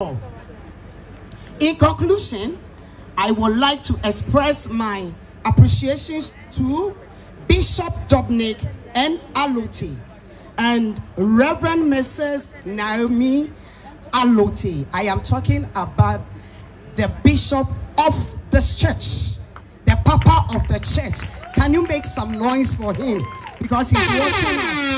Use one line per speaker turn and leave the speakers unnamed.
In conclusion, I would like to express my appreciations to Bishop Dubnik and Aloti and Reverend Mrs. Naomi Aloti. I am talking about the Bishop of this church, the Papa of the church. Can you make some noise for him? Because he's watching us.